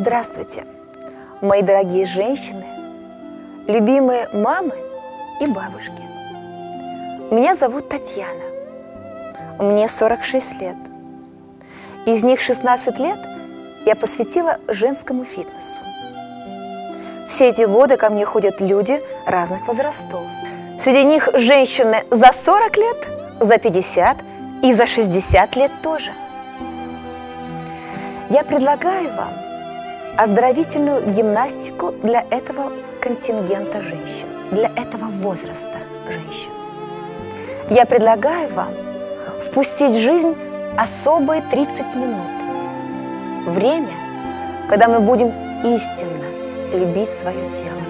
Здравствуйте, мои дорогие женщины, любимые мамы и бабушки. Меня зовут Татьяна. Мне 46 лет. Из них 16 лет я посвятила женскому фитнесу. Все эти годы ко мне ходят люди разных возрастов. Среди них женщины за 40 лет, за 50 и за 60 лет тоже. Я предлагаю вам оздоровительную гимнастику для этого контингента женщин, для этого возраста женщин. Я предлагаю вам впустить в жизнь особые 30 минут. Время, когда мы будем истинно любить свое тело.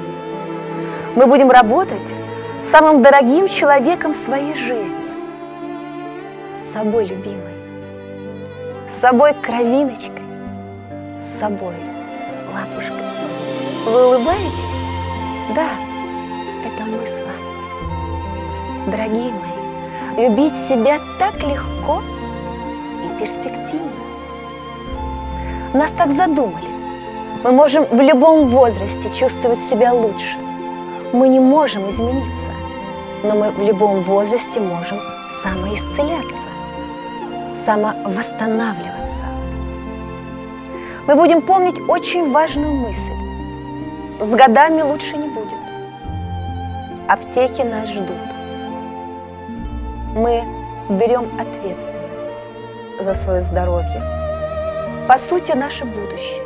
Мы будем работать самым дорогим человеком своей жизни, с собой любимой, с собой кровиночкой, с собой лапушка. Вы улыбаетесь? Да, это мы с вами. Дорогие мои, любить себя так легко и перспективно. Нас так задумали. Мы можем в любом возрасте чувствовать себя лучше. Мы не можем измениться, но мы в любом возрасте можем самоисцеляться, самовосстанавливаться мы будем помнить очень важную мысль. С годами лучше не будет. Аптеки нас ждут. Мы берем ответственность за свое здоровье. По сути, наше будущее.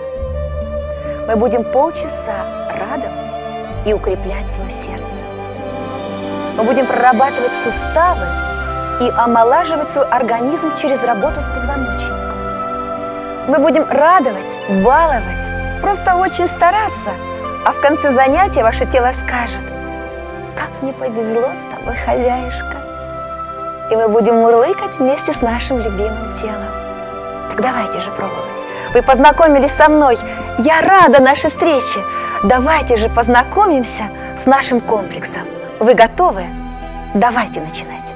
Мы будем полчаса радовать и укреплять свое сердце. Мы будем прорабатывать суставы и омолаживать свой организм через работу с позвоночником. Мы будем радовать, баловать, просто очень стараться. А в конце занятия ваше тело скажет, как мне повезло с тобой, хозяюшка. И мы будем мурлыкать вместе с нашим любимым телом. Так давайте же пробовать. Вы познакомились со мной. Я рада нашей встрече. Давайте же познакомимся с нашим комплексом. Вы готовы? Давайте начинать.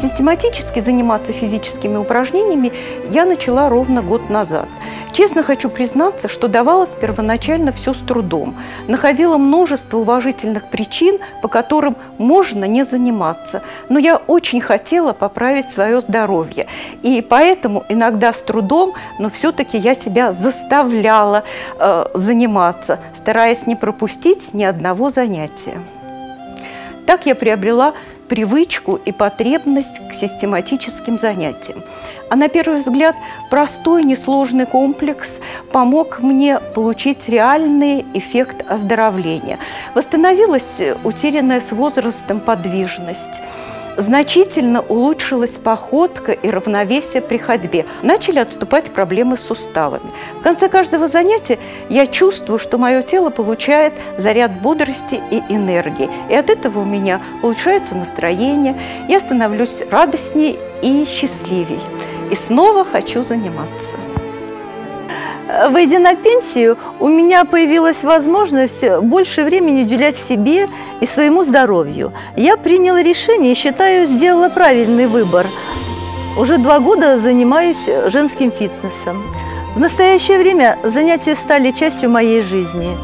Систематически заниматься физическими упражнениями я начала ровно год назад. Честно хочу признаться, что давалось первоначально все с трудом. Находила множество уважительных причин, по которым можно не заниматься. Но я очень хотела поправить свое здоровье. И поэтому иногда с трудом, но все-таки я себя заставляла э, заниматься, стараясь не пропустить ни одного занятия. Так я приобрела привычку и потребность к систематическим занятиям. А на первый взгляд простой, несложный комплекс помог мне получить реальный эффект оздоровления. Восстановилась утерянная с возрастом подвижность значительно улучшилась походка и равновесие при ходьбе. Начали отступать проблемы с суставами. В конце каждого занятия я чувствую, что мое тело получает заряд бодрости и энергии. И от этого у меня улучшается настроение, я становлюсь радостнее и счастливее. И снова хочу заниматься. Выйдя на пенсию, у меня появилась возможность больше времени уделять себе и своему здоровью. Я приняла решение и считаю, сделала правильный выбор. Уже два года занимаюсь женским фитнесом. В настоящее время занятия стали частью моей жизни.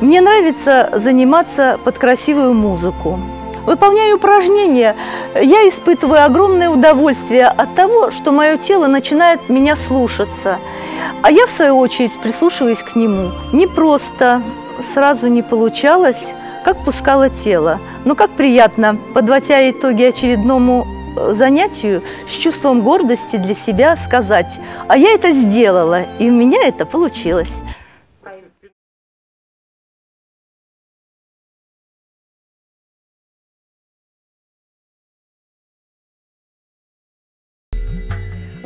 Мне нравится заниматься под красивую музыку. Выполняя упражнения, я испытываю огромное удовольствие от того, что мое тело начинает меня слушаться – а я, в свою очередь, прислушиваюсь к нему. Не просто, сразу не получалось, как пускало тело. Но как приятно, подводя итоги очередному э, занятию, с чувством гордости для себя сказать, а я это сделала, и у меня это получилось.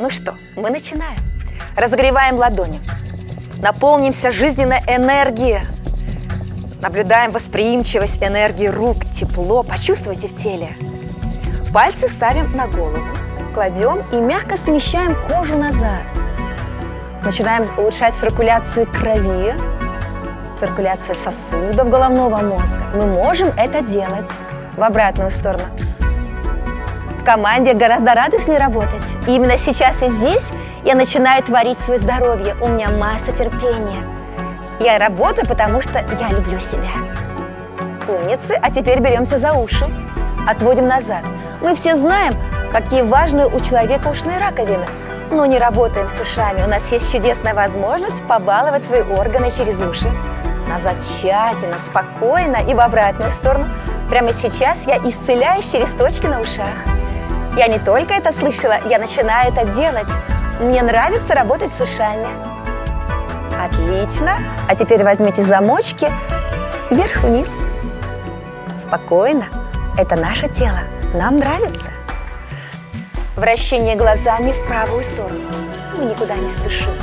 Ну что, мы начинаем. Разогреваем ладони. Наполнимся жизненной энергией. Наблюдаем восприимчивость энергии рук, тепло. Почувствуйте в теле. Пальцы ставим на голову, кладем и мягко смещаем кожу назад. Начинаем улучшать циркуляцию крови, циркуляцию сосудов головного мозга. Мы можем это делать в обратную сторону. Команде гораздо радостнее работать. И именно сейчас и здесь я начинаю творить свое здоровье. У меня масса терпения. Я работаю, потому что я люблю себя. Умницы, а теперь беремся за уши. Отводим назад. Мы все знаем, какие важные у человека ушные раковины. Но не работаем с ушами. У нас есть чудесная возможность побаловать свои органы через уши. Назад тщательно, спокойно и в обратную сторону. Прямо сейчас я исцеляюсь через точки на ушах. Я не только это слышала, я начинаю это делать. Мне нравится работать с ушами. Отлично. А теперь возьмите замочки вверх-вниз. Спокойно. Это наше тело. Нам нравится. Вращение глазами в правую сторону. Мы никуда не спешим.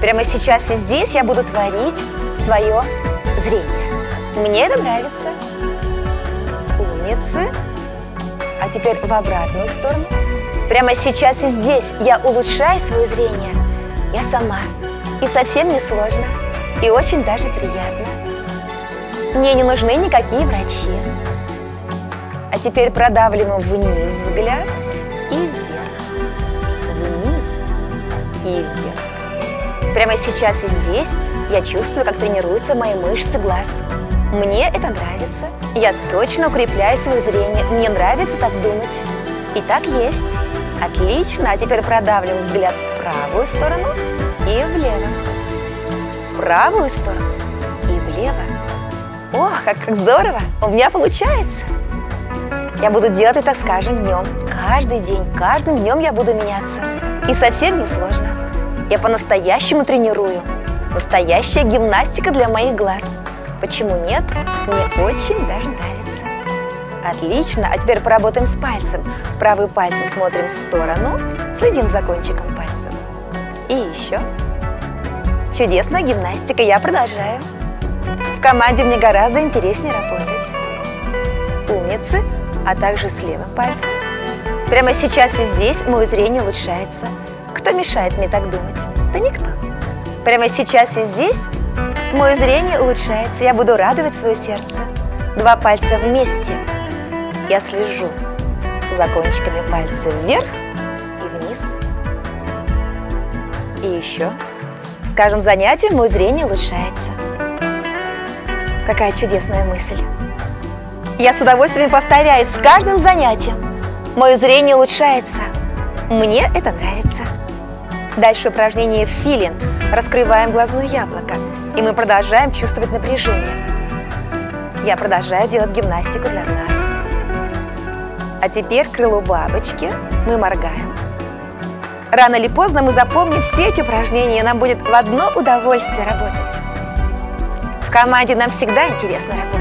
Прямо сейчас и здесь я буду творить свое зрение. Мне это нравится. Умницы. А теперь в обратную сторону. Прямо сейчас и здесь я улучшаю свое зрение. Я сама. И совсем не сложно. И очень даже приятно. Мне не нужны никакие врачи. А теперь продавливаем вниз взгляд и вверх. Вниз и вверх. Прямо сейчас и здесь я чувствую, как тренируются мои мышцы глаз. Мне это нравится. Я точно укрепляю свое зрение. Мне нравится так думать. И так есть. Отлично. А теперь продавливаем взгляд в правую сторону и влево. В правую сторону и влево. Ох, как, как здорово! У меня получается. Я буду делать это с каждым днем. Каждый день, каждым днем я буду меняться. И совсем не сложно. Я по-настоящему тренирую. Настоящая гимнастика для моих глаз. Почему нет? Мне очень даже нравится. Отлично, а теперь поработаем с пальцем. Правым пальцем смотрим в сторону, следим за кончиком пальца. И еще. Чудесная гимнастика, я продолжаю. В команде мне гораздо интереснее работать. Умницы, а также с левым пальцем. Прямо сейчас и здесь мое зрение улучшается. Кто мешает мне так думать? Да никто. Прямо сейчас и здесь мое зрение улучшается. Я буду радовать свое сердце. Два пальца вместе. Я слежу за кончиками пальцев вверх и вниз. И еще. С каждым занятием мое зрение улучшается. Какая чудесная мысль. Я с удовольствием повторяю с каждым занятием. Мое зрение улучшается. Мне это нравится. Дальше упражнение филин. Раскрываем глазное яблоко. И мы продолжаем чувствовать напряжение. Я продолжаю делать гимнастику для глаз. А теперь крыло бабочки. Мы моргаем. Рано или поздно мы запомним все эти упражнения, и нам будет в одно удовольствие работать. В команде нам всегда интересно работать.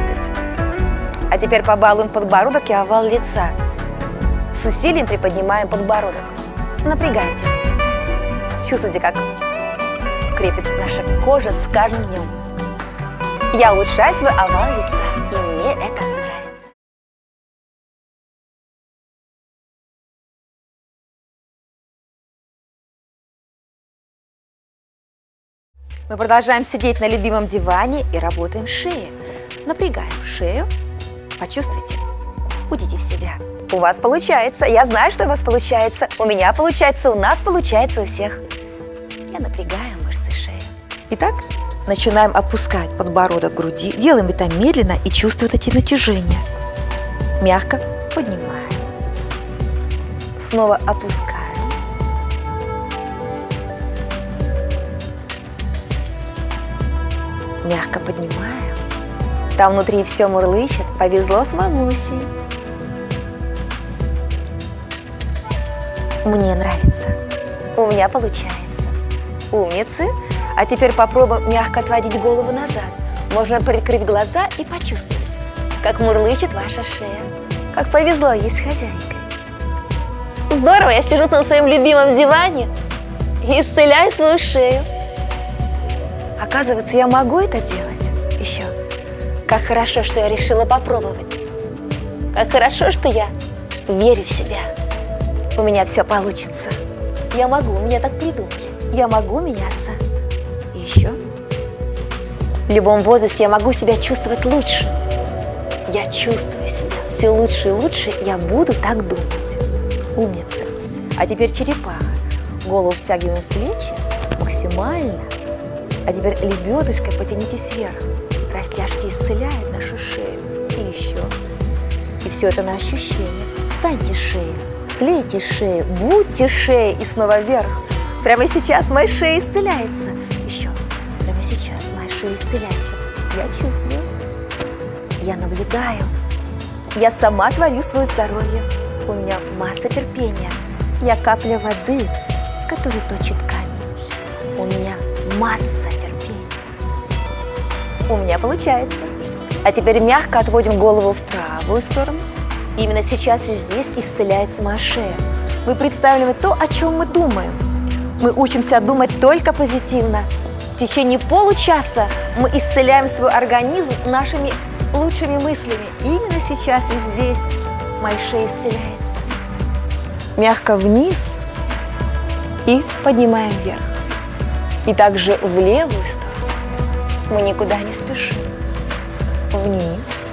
А теперь побалуем подбородок и овал лица. С усилием приподнимаем подбородок. Напрягайте. Чувствуйте, как крепит наша кожа с каждым днем. Я улучшаю свой овал лица, и мне это нравится. Мы продолжаем сидеть на любимом диване и работаем шеей. Напрягаем шею. Почувствуйте. Уйдите в себя. У вас получается. Я знаю, что у вас получается. У меня получается, у нас получается, у всех. Я напрягаю. Итак, начинаем опускать подбородок груди. Делаем это медленно и чувствуем эти натяжения. Мягко поднимаем. Снова опускаем. Мягко поднимаем. Там внутри все мурлычет. Повезло с мамусей. Мне нравится. У меня получается. Умницы. А теперь попробуем мягко отводить голову назад. Можно прикрыть глаза и почувствовать, как мурлычет ваша шея. Как повезло есть хозяйкой. Здорово, я сижу на своем любимом диване и исцеляю свою шею. Оказывается, я могу это делать еще. Как хорошо, что я решила попробовать. Как хорошо, что я верю в себя. У меня все получится. Я могу, меня так придумали. Я могу меняться. В любом возрасте я могу себя чувствовать лучше. Я чувствую себя все лучше и лучше, я буду так думать. Умница. А теперь черепаха. Голову втягиваем в плечи максимально. А теперь лебедушкой потянитесь вверх. Растяжки исцеляет нашу шею. И еще. И все это на ощущение. Станьте шеей, слейте шею, будьте шеей и снова вверх. Прямо сейчас моя шея исцеляется. Сейчас шея исцеляется. Я чувствую. Я наблюдаю. Я сама творю свое здоровье. У меня масса терпения. Я капля воды, которая точит камень. У меня масса терпения. У меня получается. А теперь мягко отводим голову в правую сторону. Именно сейчас и здесь исцеляется моя. Мы представляем то, о чем мы думаем. Мы учимся думать только позитивно. В течение получаса мы исцеляем свой организм нашими лучшими мыслями. Именно сейчас и здесь моя шея исцеляется. Мягко вниз и поднимаем вверх. И также в левую сторону. Мы никуда не спешим. Вниз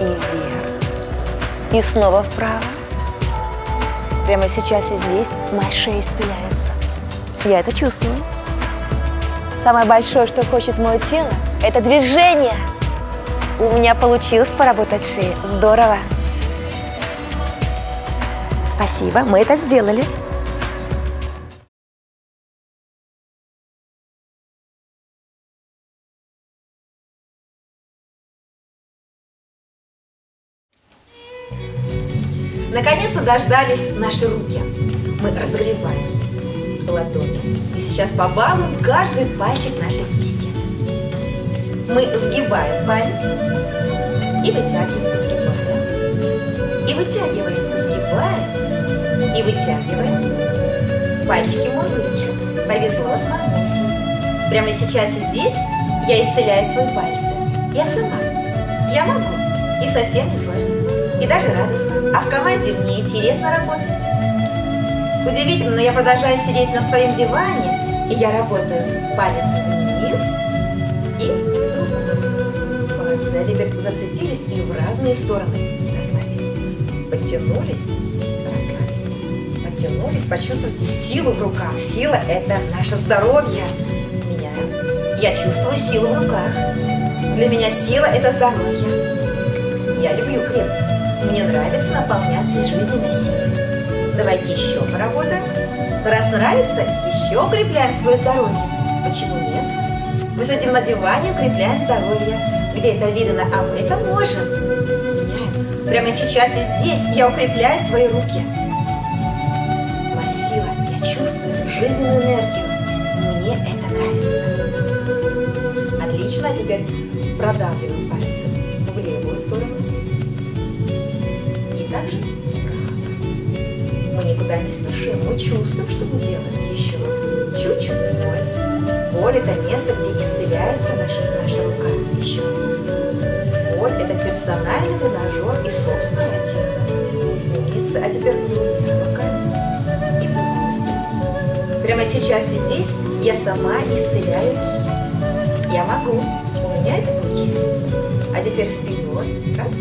и вверх. И снова вправо. Прямо сейчас и здесь моя шея исцеляется. Я это чувствую. Самое большое, что хочет мое тело, это движение. У меня получилось поработать шеей. Здорово. Спасибо, мы это сделали. Наконец-то дождались наши руки. Мы разогреваем ладони. И сейчас побалуем каждый пальчик нашей кисти. Мы сгибаем палец и вытягиваем, сгибаем. И вытягиваем, сгибаем. И вытягиваем. Пальчики мой выручил. Повезло с мамусей. Прямо сейчас и здесь я исцеляю свои пальцы. Я сама. Я могу. И совсем не сложно. И даже радостно. А в команде мне интересно работать. Удивительно, но я продолжаю сидеть на своем диване, и я работаю палец вниз и другой. Молодцы, а теперь зацепились и в разные стороны расслабили. Подтянулись, расслабили. Подтянулись, почувствуйте силу в руках. Сила – это наше здоровье. Меняем. Я чувствую силу в руках. Для меня сила – это здоровье. Я люблю крепкость. Мне нравится наполняться жизненной силой. Давайте еще поработаем. Раз нравится, еще укрепляем свое здоровье. Почему нет? Мы сидим на диване, укрепляем здоровье. Где это видно, а мы это можем. Меняем. Прямо сейчас и здесь я укрепляю свои руки. Моя сила, я чувствую жизненную энергию. Мне это нравится. Отлично, теперь продавливаем пальцем в левую сторону также Мы никуда не мы чувствуем, что мы делаем еще. Чуть-чуть боль. Боль – это место, где исцеляется наша, наша рука. Еще. Боль – это персональный тренажер и собственное тело. Умница. А теперь другая рука и сторону. Прямо сейчас и здесь я сама исцеляю кисть. Я могу. У меня это получается. А теперь вперед. Раз,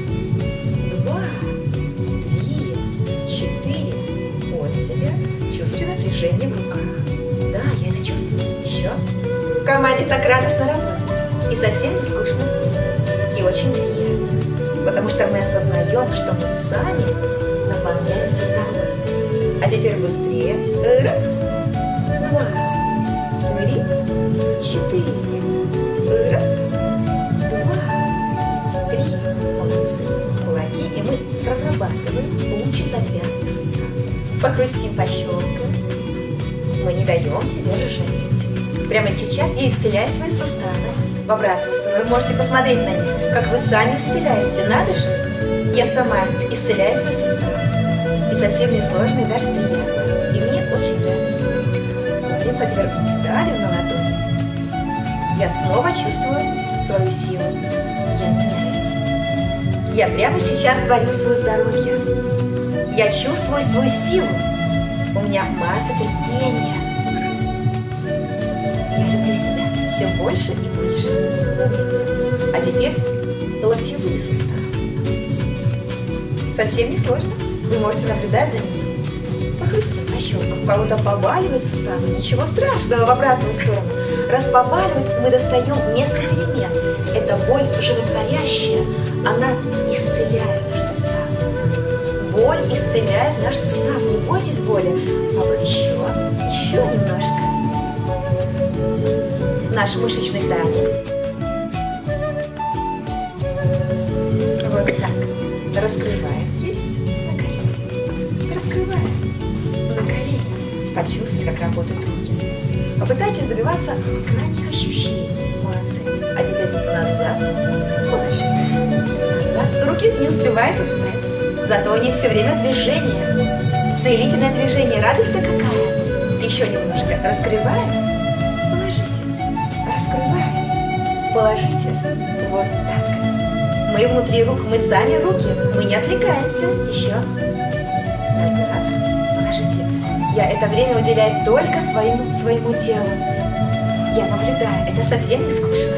Напряжение в руках. Да, я это чувствую. Еще. В команде так радостно работать. И совсем не скучно. И очень приятно. Потому что мы осознаем, что мы сами наполняемся здоровьем. А теперь быстрее. Раз, два, три, четыре. Раз, два, три. Молодцы. Кулаки. И мы прорабатываем лучезапястный сустав похрустим по щекам. Мы не даем себе ржаветь. Прямо сейчас я исцеляю свои суставы. В обратную сторону вы можете посмотреть на них, как вы сами исцеляете. Надо же! Я сама исцеляю свои суставы. И совсем не сложно, и даже приятно. И мне очень радостно. А теперь давим на ладони. Я снова чувствую свою силу. Я меняюсь. Я прямо сейчас творю свое здоровье. Я чувствую свою силу. Меня масса терпения. Я люблю себя все больше и больше. А теперь локтевые суставы. Совсем не сложно. Вы можете наблюдать за ним. Похрустим по щелкам. У кого-то побаливают суставы. Ничего страшного в обратную сторону. Раз побаливает, мы достаем место перемен. Это боль животворящая. Она исцеляет. Боль исцеляет наш сустав. Не бойтесь боли. А еще, еще немножко. Наш мышечный танец. Вот так. Раскрываем кисть на колени. Раскрываем на колени. Почувствуйте, как работают руки. Попытайтесь добиваться крайних ощущений. Молодцы. А теперь назад. Положи. Назад. Руки не успевают устать. Зато они все время движение. Целительное движение. Радость-то какая. Еще немножко. Раскрываем. Положите. Раскрываем. Положите. Вот так. Мы внутри рук, мы сами руки, мы не отвлекаемся. Еще. Назад. Положите. Я это время уделяю только своему, своему телу. Я наблюдаю, это совсем не скучно.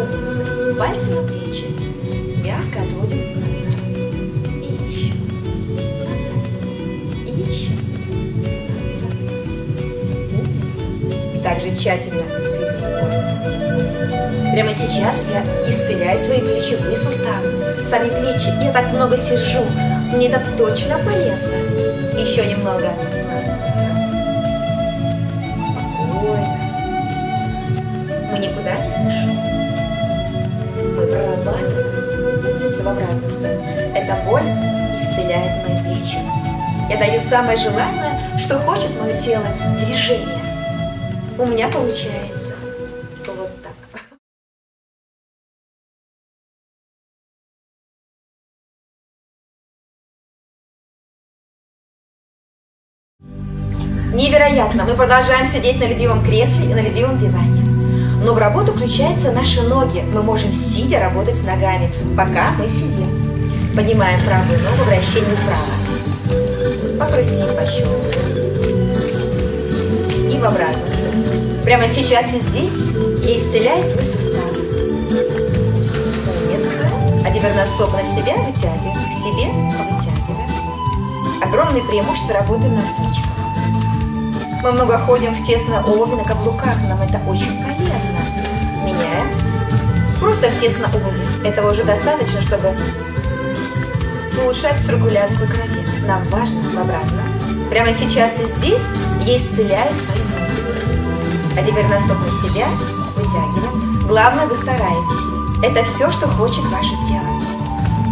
Умница. Пальцы на плечи. Также тщательно Прямо сейчас я исцеляю свои плечевые суставы, сами плечи. Я так много сижу, мне это точно полезно. Еще немного. Спокойно. Мы никуда не спешим. Мы прорабатываем лицо в обратную сторону. Эта боль исцеляет мои плечи. Я даю самое желанное, что хочет мое тело – движение. У меня получается. Вот так. Невероятно! Мы продолжаем сидеть на любимом кресле и на любимом диване. Но в работу включаются наши ноги. Мы можем сидя работать с ногами, пока мы сидим. Поднимаем правую ногу, вращение вправо. Покрустим по. И в обратную сторону. Прямо сейчас и здесь я исцеляю свой сустав. Умница. А теперь носок на себя вытягиваем. К себе вытягиваем. Огромное преимущество работы в носочках. Мы много ходим в тесной обуви на каблуках, нам это очень полезно. Меняем. Просто в тесной обуви. Этого уже достаточно, чтобы улучшать циркуляцию крови. Нам важно обратно. Прямо сейчас и здесь я исцеляю ноги. А теперь носок на себя, вытягиваем. Главное, вы стараетесь. Это все, что хочет ваше тело.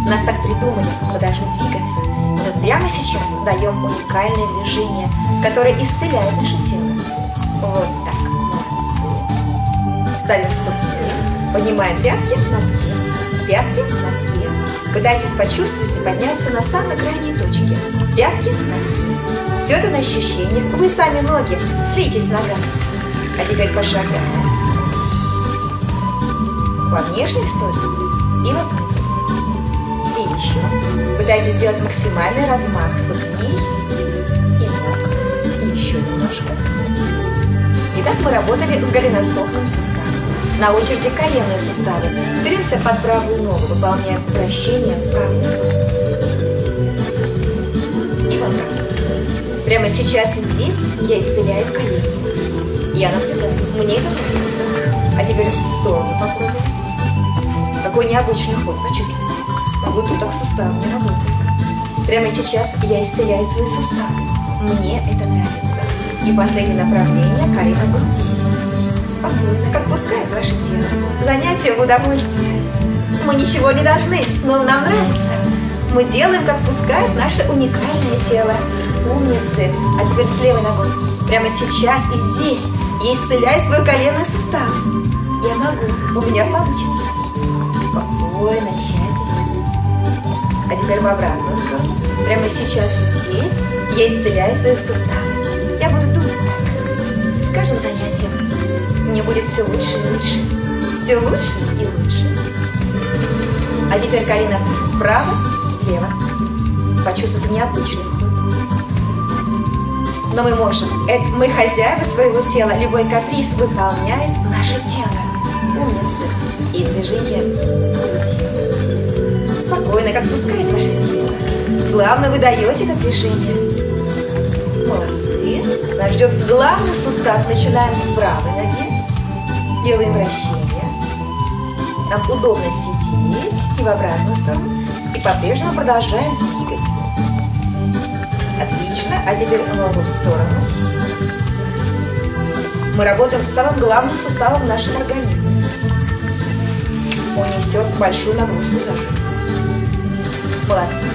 Нас так придумали, мы должны двигаться. Мы прямо сейчас даем уникальное движение, которое исцеляет наше тело. Вот так, молодцы. Ставим ступни, поднимаем пятки, носки, пятки, носки. Пытайтесь почувствовать и подняться на самой крайней точке. Пятки, носки. Все это на ощущениях. Вы сами ноги, слейтесь ногами. А теперь пошагаем. Во внешнюю сторону и во внутрь. И еще. Пытайтесь сделать максимальный размах ступней и ног. И еще немножко. Итак, мы работали с голеностопным суставом. На очереди коленные суставы. Беремся под правую ногу, выполняя вращение в правую сторону. И в обратную. Прямо сейчас и здесь я исцеляю колени. Я наблюдаю. Мне это нравится. А теперь в сторону попробуем. Какой необычный ход, почувствуйте. Как будто так сустав не работает. Прямо сейчас я исцеляю свои суставы. Мне это нравится. И последнее направление – колено груди. Спокойно, как пускает ваше тело. Занятие в удовольствие. Мы ничего не должны, но нам нравится. Мы делаем, как пускает наше уникальное тело. Умницы. А теперь с левой ногой. Прямо сейчас и здесь я исцеляю свой коленный сустав. Я могу, у меня получится. Спокойно, тщательно. А теперь в обратную сторону. Прямо сейчас и здесь я исцеляю своих суставов. Я буду думать так. С каждым занятием мне будет все лучше и лучше. Все лучше и лучше. А теперь колено вправо, влево. Почувствуйте необычный ход. Но мы можем. Это мы хозяева своего тела. Любой каприз выполняет наше тело. Умницы. И движение груди. Спокойно, как пускает ваше тело. главное, вы даете это движение. Молодцы. Нас ждет главный сустав. Начинаем с правой ноги. Делаем вращение. Нам удобно сидеть и в обратную сторону. И по-прежнему продолжаем двигать. Отлично. А теперь ногу в сторону. Мы работаем самым главным суставом в нашем организме. Он несет большую нагрузку за жизнь. Молодцы.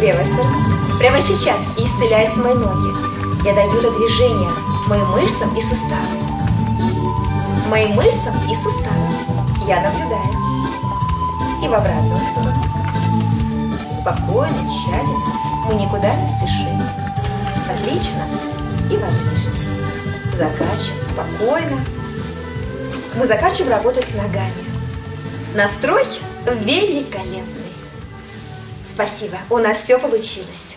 Левая сторона. Прямо сейчас исцеляются мои ноги. Я даю это движение моим мышцам и суставам. Моим мышцам и суставам. Я наблюдаю. И в обратную сторону. Спокойно, тщательно. Мы никуда не спешим. Отлично и в отлично. Заканчиваем спокойно. Мы заканчиваем работать с ногами. Настрой великолепный. Спасибо, у нас все получилось.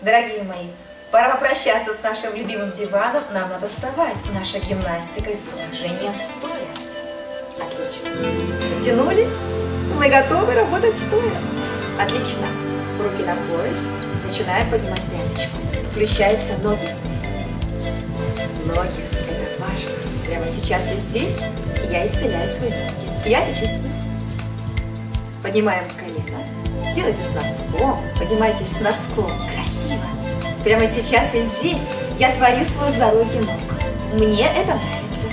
Дорогие мои, пора попрощаться с нашим любимым диваном. Нам надо вставать. Наша гимнастика из положения стоя. Отлично. Потянулись. Мы готовы работать стоя. Отлично. Руки на пояс. Начинаем поднимать пяточку. Включаются ноги. Ноги. Это важно. Прямо сейчас и здесь я исцеляю свои ноги. Я это чувствую. Поднимаем колено. Делайте с носком. Поднимайтесь с носком. Красиво. Прямо сейчас и здесь я творю свое здоровье ног. Мне это нравится.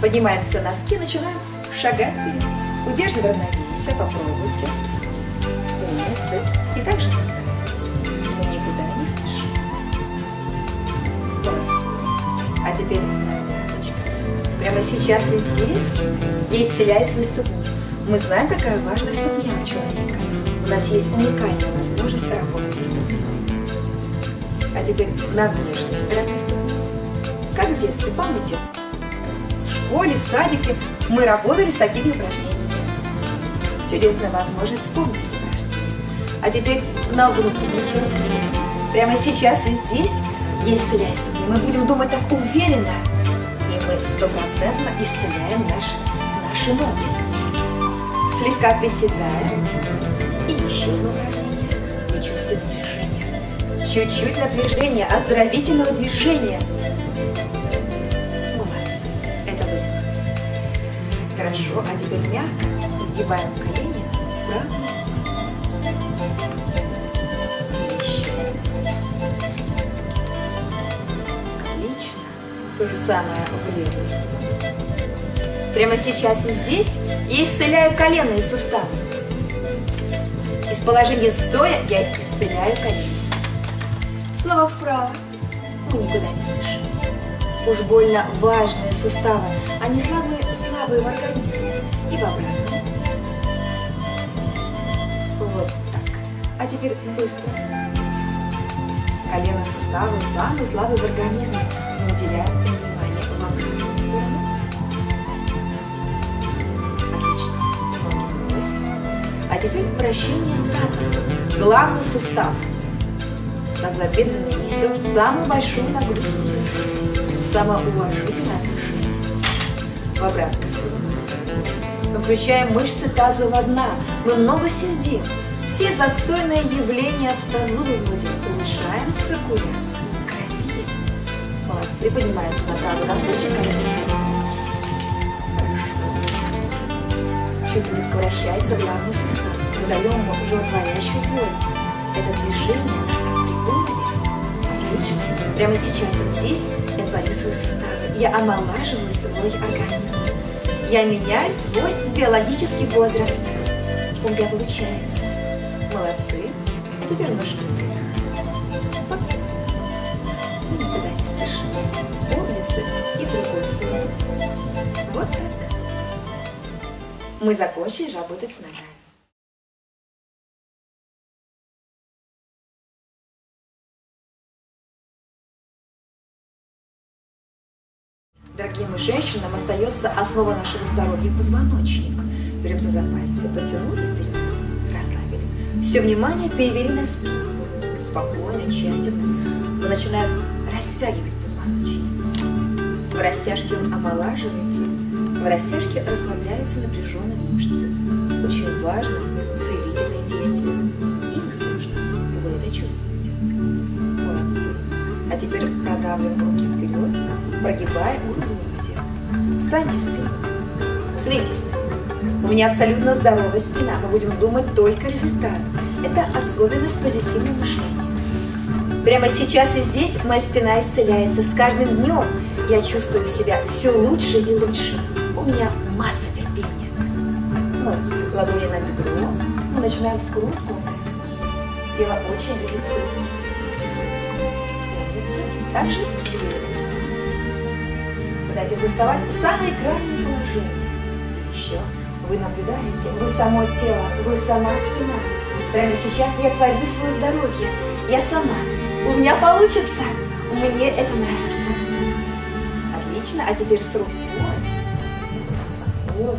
Поднимаемся носки, начинаем шагать вперед. Удерживаем равновесие, попробуйте. Умницы. И также назад. Мы никуда не спешим. Молодцы. А теперь на пяточках. Прямо сейчас и здесь я исцеляю свои ступни. Мы знаем, какая важная ступня у человека. У нас есть уникальная возможность работать со ступней. А теперь на внешней стороне ступни. Как в детстве, помните? В школе, в садике мы работали с такими упражнениями. Чудесная возможность вспомнить эти упражнения. А теперь на внутренней части ступни. Прямо сейчас и здесь я исцеляю ступни. Мы будем думать так уверенно. И мы стопроцентно исцеляем наши, наши ноги. Слегка приседаем. И еще упражнение. Чуть-чуть напряжения, оздоровительного движения. Молодцы. Это вы. Хорошо, а теперь мягко сгибаем колени в правую. Еще. Отлично. То же самое в левую сторону. Прямо сейчас и здесь я исцеляю коленные суставы. Из положения стоя я исцеляю колени. Снова вправо. Мы никуда не спешим. Уж больно важные суставы. Они слабые, слабые в организме. И в обратном. Вот так. А теперь быстро. Колено суставы самые слабые в организме. Мы уделяем им внимание в обратную сторону. Отлично. А теперь вращение таза. Главный сустав. Тазобедренный несет самую большую нагрузку. Самое уважительное отношение. В обратную сторону. Мы включаем мышцы тазового дна. Мы много сидим. Все застойные явления в тазу выводим. Улучшаем циркуляцию крови. Молодцы. Поднимаемся на правый колено Хорошо. Чувствуете, как вращается главный сустав. Мы даем ему животворящую боль. Это движение Прямо сейчас и здесь я творю свои суставы. Я омолаживаю свой организм. Я меняю свой биологический возраст. У меня получается. Молодцы. А теперь ножки. Спокойно. Никуда не спешим. Умницы и другой стороны. Вот так. Мы закончили работать с ногами. Дорогие мои женщины, нам остается основа нашего здоровья – позвоночник. Беремся за пальцы, потянули вперед, расслабили. Все внимание перевели на спину. Спокойно, тщательно. Мы начинаем растягивать позвоночник. В растяжке он омолаживается, в растяжке расслабляются напряженные мышцы. Очень важно целительное действие. И не сложно. Вы это чувствуете. Молодцы. А теперь продавливаем руки вперед, прогибая груди. Встаньте спину. Спину. У меня абсолютно здоровая спина. Мы будем думать только результат. Это особенность позитивного мышления. Прямо сейчас и здесь моя спина исцеляется. С каждым днем я чувствую себя все лучше и лучше. У меня масса терпения. Молодцы. Ладони на бедро. Мы начинаем скрутку. Тело очень любит скрутку. Также двигайтесь. Пытайтесь доставать самые крайние положения. Еще. Вы наблюдаете, вы само тело, вы сама спина. Прямо сейчас я творю свое здоровье. Я сама. У меня получится. Мне это нравится. Отлично. А теперь с рукой. Вот.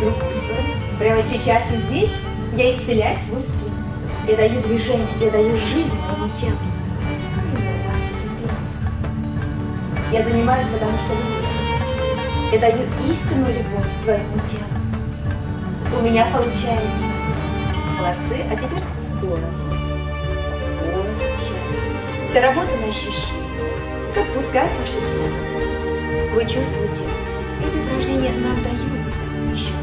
Другую сторону. Прямо сейчас и здесь я исцеляю свой спину. Я даю движение, я даю жизнь моему телу. Я занимаюсь, потому что люблю себя. Я даю истинную любовь своему телу. У меня получается. Молодцы. А теперь в сторону. Спокойно, тщательно. Вся работа на ощущение. Как пускать ваше тело. Вы чувствуете, эти упражнения нам даются еще.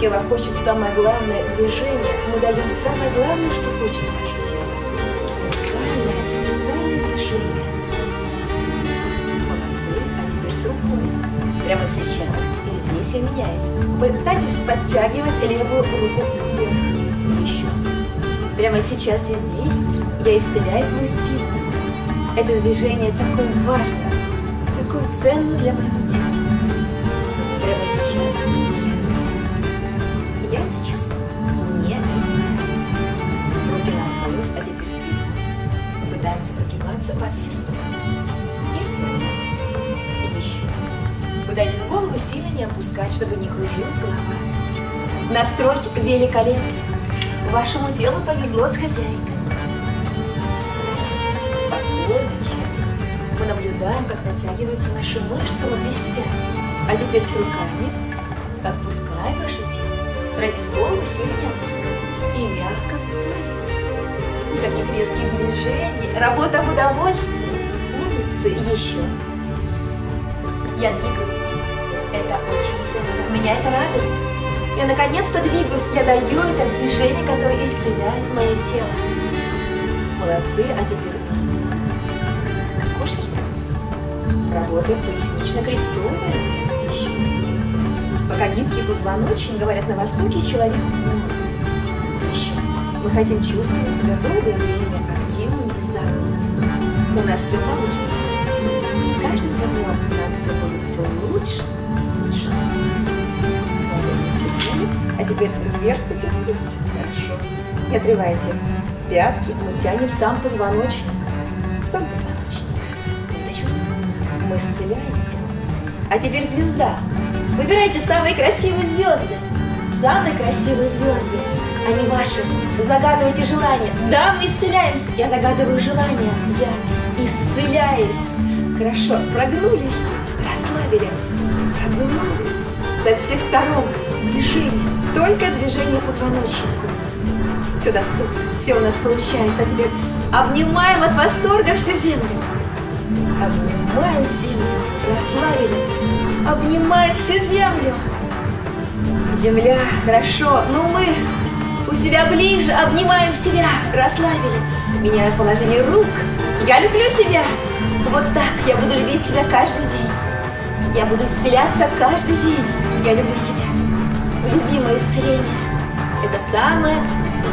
Тело хочет самое главное движение. Мы даем самое главное, что хочет наше Прямо сейчас и здесь я меняюсь. Пытайтесь подтягивать левую руку вверх. Еще. Прямо сейчас и здесь я исцеляю свою спину. Это движение такое важное, такое ценное для моего тела. Прямо сейчас я меняюсь. Я это чувствую. Мне нравится. Руки на пояс, а теперь вперед. Пытаемся прогибаться во все стороны. Пытайтесь голову сильно не опускать, чтобы не кружилась голова. Настрой великолепный. Вашему телу повезло с хозяйкой. Спокойно, тщательно. Мы наблюдаем, как натягиваются наши мышцы внутри себя. А теперь с руками отпускай ваше тело. Старайтесь голову сильно не опускать. И мягко встать. Никаких резких движений. Работа в удовольствии. Умницы. Еще. Я двигаюсь. Это очень ценно. Меня это радует. Я наконец-то двигаюсь. Я даю это движение, которое исцеляет мое тело. Молодцы. А теперь нос. Как кошки. Работает пояснично-крестцовое тело. Еще. Пока гибкий позвоночник, говорят на Востоке, человек Еще. Мы хотим чувствовать себя долгое время активными и здоровыми. У нас все получится. С каждым днем нам все будет все лучше. А теперь вверх потянулись. Хорошо. Не отрывайте пятки. Мы тянем сам позвоночник. Сам позвоночник. Мы это чувствуем. Мы исцеляем тело. А теперь звезда. Выбирайте самые красивые звезды. Самые красивые звезды. Они ваши. Загадывайте желание. Да, мы исцеляемся. Я загадываю желание. Я исцеляюсь. Хорошо. Прогнулись. Расслабили. Прогнулись. Со всех сторон. Движение. Только движение позвоночнику. Все доступно. Все у нас получается. А теперь обнимаем от восторга всю землю. Обнимаем землю. Расслабили. Обнимаем всю землю. Земля, хорошо. Ну мы у себя ближе, обнимаем себя, расслабили. Меняю положение рук. Я люблю себя. Вот так я буду любить себя каждый день. Я буду исцеляться каждый день. Я люблю себя. Любимое исцеление. Это самая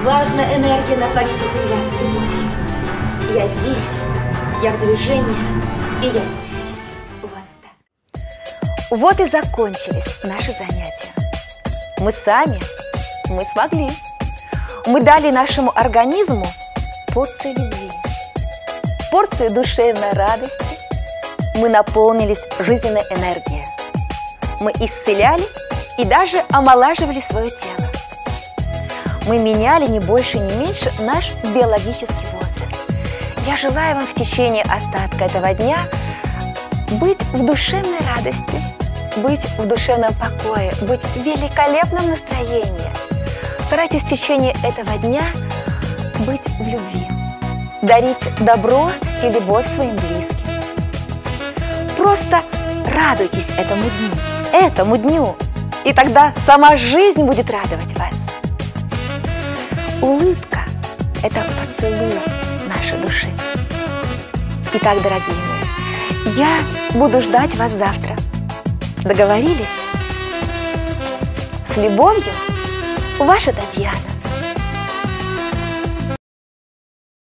важная энергия на планете Земля. Любовь. Я здесь. Я в движении. И я меняюсь. Вот так. Вот и закончились наши занятия. Мы сами, мы смогли. Мы дали нашему организму порции любви, порции душевной радости. Мы наполнились жизненной энергией. Мы исцеляли и даже омолаживали свое тело. Мы меняли не больше, не меньше наш биологический возраст. я желаю вам в течение остатка этого дня быть в душевной радости, быть в душевном покое, быть в великолепном настроении. Старайтесь в течение этого дня быть в любви, дарить добро и любовь своим близким. Просто радуйтесь этому дню, этому дню, и тогда сама жизнь будет радовать вас. Улыбка – это поцелуй нашей души. Итак, дорогие мои, я буду ждать вас завтра. Договорились? С любовью, ваша Татьяна.